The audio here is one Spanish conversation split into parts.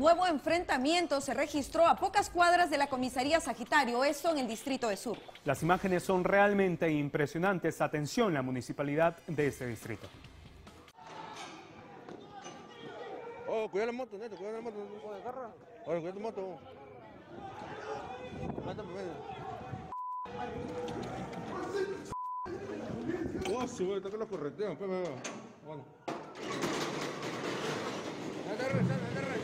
Nuevo enfrentamiento se registró a pocas cuadras de la comisaría Sagitario, esto en el distrito de Sur. Las imágenes son realmente impresionantes. Atención, la municipalidad de este distrito. Oh, cuidado la moto, neto, cuidado la moto. Agarra. Oye, cuidado la moto. Mátame, Oh, sube, está con los correteos. Espérame, espérame. Bueno. Regresando, ya.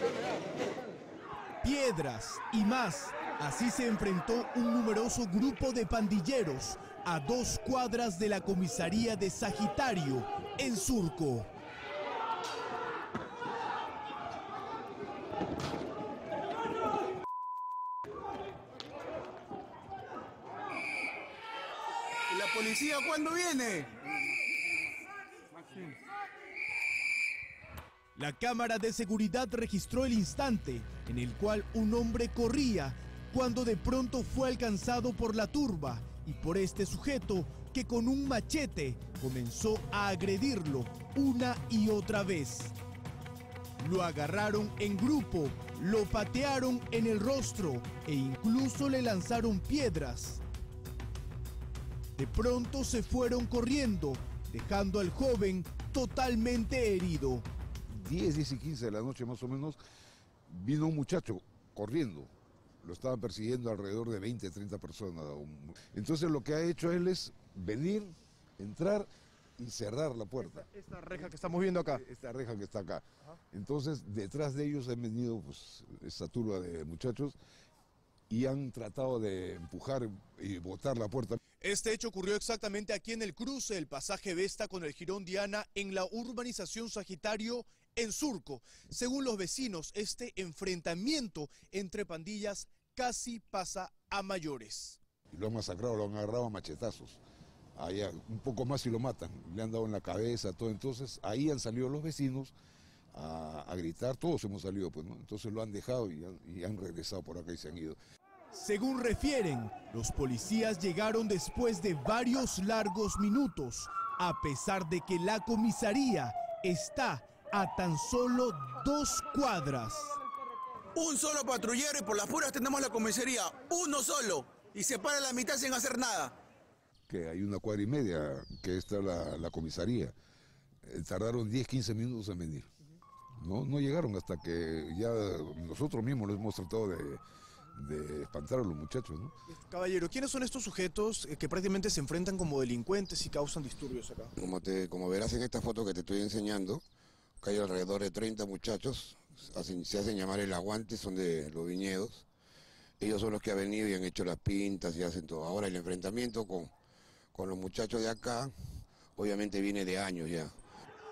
Piedras y más. Así se enfrentó un numeroso grupo de pandilleros a dos cuadras de la comisaría de Sagitario, en Surco. ¿Y la policía cuándo viene? La cámara de seguridad registró el instante en el cual un hombre corría cuando de pronto fue alcanzado por la turba y por este sujeto que con un machete comenzó a agredirlo una y otra vez. Lo agarraron en grupo, lo patearon en el rostro e incluso le lanzaron piedras. De pronto se fueron corriendo, dejando al joven totalmente herido. 10, 10 y 15 de la noche más o menos, vino un muchacho corriendo. Lo estaban persiguiendo alrededor de 20, 30 personas. Entonces lo que ha hecho él es venir, entrar y cerrar la puerta. Esta reja que estamos viendo acá. Esta reja que está acá. Entonces detrás de ellos han venido pues, esta turba de muchachos y han tratado de empujar y botar la puerta. Este hecho ocurrió exactamente aquí en el cruce del pasaje Vesta con el Girón Diana en la urbanización Sagitario en Surco. Según los vecinos, este enfrentamiento entre pandillas casi pasa a mayores. Lo han masacrado, lo han agarrado a machetazos. Allá, un poco más y lo matan, le han dado en la cabeza, todo. Entonces ahí han salido los vecinos a, a gritar, todos hemos salido, pues, ¿no? Entonces lo han dejado y han, y han regresado por acá y se han ido. Según refieren, los policías llegaron después de varios largos minutos, a pesar de que la comisaría está a tan solo dos cuadras. Un solo patrullero y por las puras tenemos la comisaría. Uno solo. Y se para la mitad sin hacer nada. Que hay una cuadra y media que está la, la comisaría. Eh, tardaron 10, 15 minutos en venir. No, no llegaron hasta que ya nosotros mismos los hemos tratado de, de espantar a los muchachos, ¿no? Caballero, ¿quiénes son estos sujetos eh, que prácticamente se enfrentan como delincuentes y causan disturbios acá? Como, te, como verás en esta foto que te estoy enseñando, que hay alrededor de 30 muchachos, hacen- se hacen llamar el aguante, son de los viñedos. Ellos son los que han venido y han hecho las pintas y hacen todo. Ahora el enfrentamiento con, con los muchachos de acá, obviamente viene de años ya.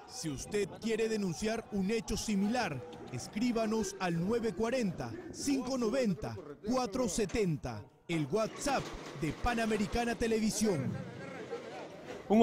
Si usted quiere denunciar un hecho similar, escríbanos al 940-590-470, el WhatsApp de Panamericana Televisión. Un